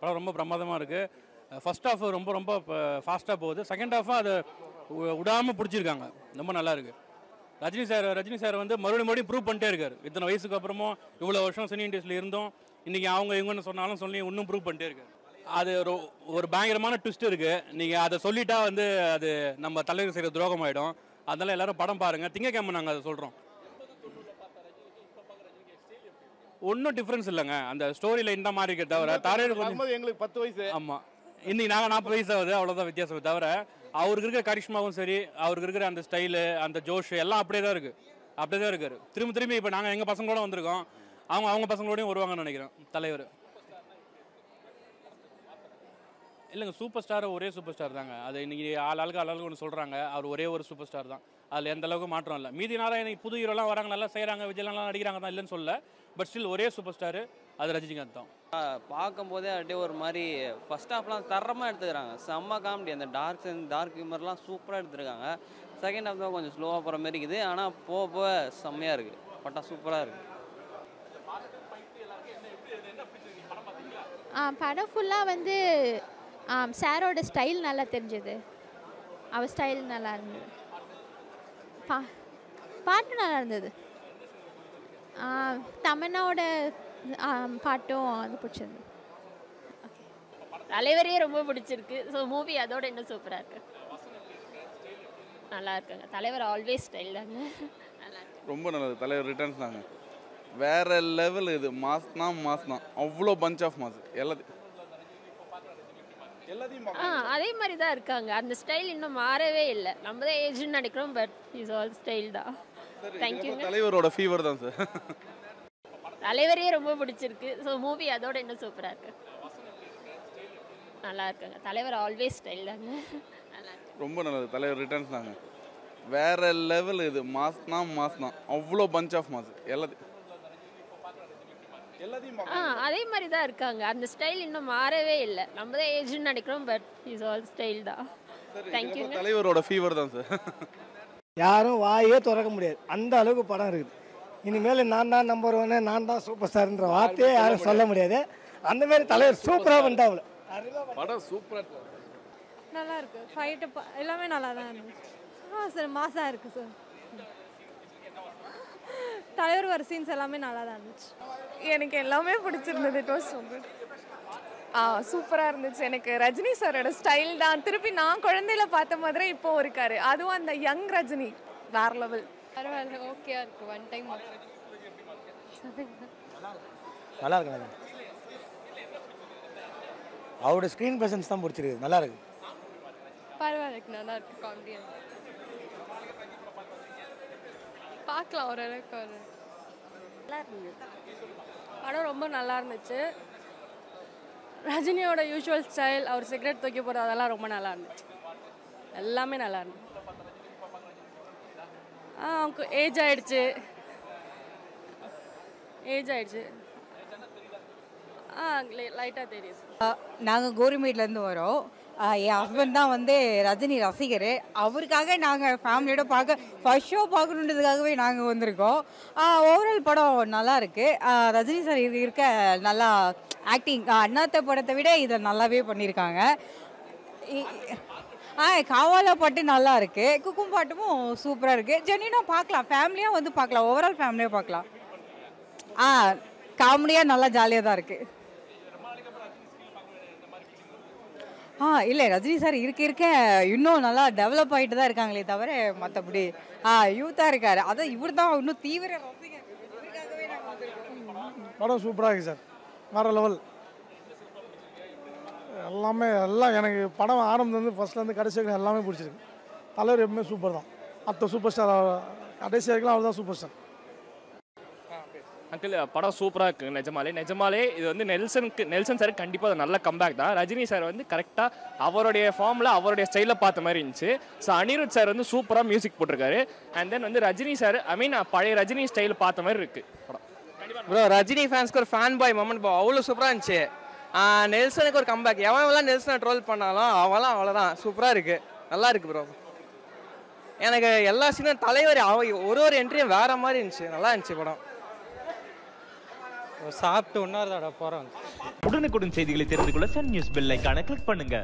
படம் ரொம்ப பிரமாதமாக இருக்குது ஃபர்ஸ்ட் ஆஃப் ரொம்ப ரொம்ப ஃபாஸ்ட்டாக போகுது. செகண்ட் ஹாஃபும் அதை விடாமல் பிடிச்சிருக்காங்க. ரொம்ப நல்லாயிருக்கு ரஜினி சார் ரஜினி சார் வந்து மறுபடியும் மறுபடியும் ப்ரூவ் பண்ணிட்டே இருக்கார். இத்தனை வயசுக்கு அப்புறமும் இவ்வளோ வருஷம் சினி இண்டஸ்ட்ரியில் இருந்தோம். இன்றைக்கி அவங்க இவங்கன்னு சொன்னாலும் சொல்லி இன்னும் ப்ரூவ் பண்ணிட்டே இருக்காரு. அது ஒரு ஒரு பயங்கரமான ட்விஸ்ட் இருக்குது நீங்கள் அதை சொல்லிட்டா வந்து அது நம்ம தலைவர் செய்கிற துரோகம் ஆகிடும் அதனால் எல்லோரும் படம் பாருங்கள் திங்கக்கிழமை நாங்கள் அதை சொல்கிறோம் ஒன்றும் டிஃப்ரென்ஸ் இல்லைங்க. அந்த ஸ்டோரியில் இந்த மாதிரி இருக்கே தவிர தாரேர் கொஞ்சம் எங்களுக்கு பத்து வயசு. ஆமாம் இன்னைக்கு நாங்கள் நாற்பது வயசு ஆகுது அவ்வளோதான் வித்தியாசமே தவிர அவருக்கு இருக்கிற கரிஷ்மாவும் சரி அவருக்கு இருக்கிற அந்த ஸ்டைலு அந்த ஜோஷ் எல்லாம் அப்படியே தான் இருக்குது அப்படியே தான் இருக்காரு. திரும்ப திரும்பி இப்போ நாங்கள் எங்கள் பசங்களோட வந்திருக்கோம். அவங்க அவங்க பசங்களோடையும் வருவாங்கன்னு நினைக்கிறேன் தலைவர். இல்லைங்க சூப்பர் ஸ்டார் ஒரே சூப்பர் ஸ்டார் தாங்க. அது இன்னைக்கு ஆள் ஆளுக்கு ஆள் ஆளுக்கு ஒன்று சொல்கிறாங்க அவர் ஒரே ஒரு சூப்பர் ஸ்டார் தான். அதில் எந்த அளவுக்கு மாற்றம் இல்லை. மீதி நாளாக இன்னைக்கு புது ஹீரோலாம் வராங்க நல்லா செய்கிறாங்க விஜயலாம் நடிக்கிறாங்க தான் இல்லைன்னு சொல்ல பட் ஸ்டில் ஒரே சூப்பர் ஸ்டார் அது ரஜினிகாந்த் தான். பார்க்கும்போதே அப்படியே ஒரு மாதிரி ஃபர்ஸ்ட் ஹாஃப்லாம் தரமாக எடுத்துக்கிறாங்க. செம்ம காமெடி அந்த டார்க் டார்க் ஹியூமர்லாம் சூப்பராக எடுத்துருக்காங்க. செகண்ட் ஹாஃப் தான் கொஞ்சம் ஸ்லோவாக போகிற மாதிரி இருக்குது. ஆனால் போக போக செம்மையாக இருக்குது பட்டம் சூப்பராக இருக்குது படம் ஃபுல்லாக வந்து ஆம், சாரோட ஸ்டைல் நல்லா தெரிஞ்சது. அவர் ஸ்டைல் நல்லா இருந்தது. பா பாட்டு நல்லா இருந்தது. ஆ, தமன்னாவோட ஆம், பாட்டும் அது பிடிச்சிருந்தது. தலைவரே ரொம்ப பிடிச்சிருக்கு. ஸோ மூவி அதோட இன்னும் சூப்பராக இருக்கு. நல்லா இருக்குங்க. தலைவர் ஆல்வேஸ் ஸ்டைல் தாங்க. நல்லா இருக்கு. ரொம்ப நல்லது. தலைவர் ரிட்டர்ன்ஸ் தாங்க. வேற லெவல் இது. மாஸ்னா மாஸ் தான். அவ்வளோ பஞ்ச் ஆஃப் மாஸ் எல்லாத்தையும் ஆ அதே மாதிரி தான் இருக்காங்க. அந்த ஸ்டைல் இன்னும் மாறவே இல்லை. நம்ம தான் ஏஜ்னு நினைக்கிறோம் பட் இஸ் ஆல் ஸ்டைல் தான். தேங்க்யூங்க தலைவரோட ஃபீவர் தான் சார். தலைவரே ரொம்ப பிடிச்சிருக்கு. ஸோ மூவி அதோட இன்னும் சூப்பராக இருக்கு. நல்லா இருக்குங்க. தலைவர் ஆல்வேஸ் ஸ்டைல் தாங்க. நல்லா ரொம்ப நல்லது. தலைவர் ரிட்டர்ன்ஸ் தாங்க. வேற லெவல் இது. மாஸ்னா மாஸ் தான். அவ்வளோ பஞ்ச் ஆஃப் மாஸ் எல்லாத்தையும் ஆ அதே மாதிரி தான் இருக்காங்க. அந்த ஸ்டைல் இன்னும் மாறவே இல்லை. நம்ம தான் ஏஜ்னு நினைக்கிறோம் பட் இஸ் ஆல் ஸ்டைல் தான். தேங்க்யூங்க தலைவரோட ஃபீவர் தான் சார் யாரும் வாயே திறக்க முடியாது. அந்த அளவுக்கு படம் இருக்குது. இனிமேல் நான் தான் நம்பர் ஒன்று நான் தான் சூப்பர் ஸ்டார்ன்ற வார்த்தையே யாரும் சொல்ல முடியாது. அந்த மாதிரி தலைவர் சூப்பராக பண்ணிட்டாப்புல படம் சூப்பராக நல்லா இருக்கு. ஃபைட்டு எல்லாமே நல்லா தான் இருந்துச்சு. ஆ சார் மாசாக இருக்கு சார் தலைவர் வர சீன்ஸ் எல்லாமே நல்லா தான் இருந்துச்சு. எனக்கு எல்லாமே பிடிச்சிருந்தது. இட் வாஸ் சூப்பர் ஆ சூப்பராக இருந்துச்சு. எனக்கு ரஜினி சாரோட ஸ்டைல் தான். திருப்பி நான் குழந்தையில பார்த்த மாதிரி இப்போ இருக்காரு. அதுவும் அந்த யங் ரஜினி. வேற லெவல் பரவாயில்ல ஓகேயா இருக்கு. ஒன் டைம் நல்லா இருக்கு நல்லா இருக்கு. அவரோட ஸ்க்ரீன் ப்ரெசன்ஸ் தான் பிடிச்சிருக்கு. நல்லா இருக்கு. பரவாயில்ல நல்லா இருக்கு. காமெடியாக பார்க்கலாம் ஓரளவுக்கு ஒரு நல்லா இருந்தது. படம் ரொம்ப நல்லா இருந்துச்சு. ரஜினியோட யூஷுவல் ஸ்டைல் அவர் சிகரெட் தூக்கி போகிறது அதெல்லாம் ரொம்ப நல்லா இருந்துச்சு. எல்லாமே நல்லா இருந்துச்சு. ஆ அவங்க ஏஜ் ஆயிடுச்சு. ஏஜ் ஆயிடுச்சு. ஆ லைட்டாக தெரியுது. நாங்கள் கோரிமேட்லேருந்து வரோம். என் ஹஸ்பண்ட் தான் வந்து ரஜினி ரசிகர். அவருக்காக நாங்கள் ஃபேமிலியோட பார்க்க ஃபர்ஸ்ட் ஷோ பார்க்கணுன்றதுக்காகவே நாங்கள் வந்திருக்கோம். ஓவரால் படம் நல்லா இருக்குது ரஜினி சார் இது இருக்க நல்லா ஆக்டிங் அண்ணாத்த படத்தை விட இதை நல்லாவே பண்ணியிருக்காங்க. இ- ஆ காவாலா பாட்டு நல்லா இருக்குது குக்கும் பாட்டும் சூப்பராக இருக்குது ஜென்னினா பார்க்கலாம். ஃபேமிலியாக வந்து பார்க்கலாம். ஓவரால் ஃபேமிலியாக பார்க்கலாம். ஆ காமெடியாக நல்லா ஜாலியாக தான் இருக்குது ஆ இல்லை ரஜினி சார் இருக்க இருக்க இன்னும் நல்லா டெவலப் ஆகிட்டு தான் இருக்காங்களே தவிர மற்றபடி ஆ யூத்தாக இருக்கார். அதான் இவர் தான் இன்னும் தீவிர படம் சூப்பராக இருக்குது சார். வேறு லெவல் எல்லாமே எல்லாம் எனக்கு படம் ஆரம்பத்துலேருந்து ஃபஸ்ட்லேருந்து கடைசி வரைக்கும் எல்லாமே பிடிச்சிருக்கு. தலைவர் எப்பவுமே சூப்பர் தான். மற்ற சூப்பர் ஸ்டார் கடைசி வரைக்கும் அவர் தான் சூப்பர் ஸ்டார் அங்கிள் படம் சூப்பராக இருக்குது நிஜமாலே. நிஜமாலே இது வந்து நெல்சனுக்கு நெல்சன் சார் கண்டிப்பாக அது நல்ல கம்பேக் தான். ரஜினி சார் வந்து கரெக்டாக அவருடைய ஃபார்மில் அவருடைய ஸ்டைலில் பார்த்த மாதிரி இருந்துச்சு. ஸோ அனிருத் சார் வந்து சூப்பராக மியூசிக் போட்டிருக்காரு. அண்ட் தென் வந்து ரஜினி சார் ஐ மீன் பழைய ரஜினி ஸ்டைல் பார்த்த மாதிரி இருக்குது படம். ப்ரோ ரஜினி ஃபேன்ஸ்க்கு ஒரு ஃபேன் பாய் மொமெண்ட் போ அவ்வளோ சூப்பராக இருந்துச்சு. நெல்சனுக்கு ஒரு கம்பேக் எவன் எவெல்லாம் நெல்சனை ட்ரோல் பண்ணாலும் அவெல்லாம் அவ்வளோதான் சூப்பராக இருக்குது நல்லா இருக்கு ப்ரோ எனக்கு எல்லா சீனும் தலைவர் அவ ஒரு ஒரு என்ட்ரியும் வேற மாதிரி இருந்துச்சு. நல்லா இருந்துச்சு படம். சாப்பிட்டு இன்னொரு தடவை போகிறோம் உடனுக்குடன் செய்திகளை தெரிந்து கொள்ள சன் நியூஸ் பெல் ஐக்கான கிளிக் பண்ணுங்க.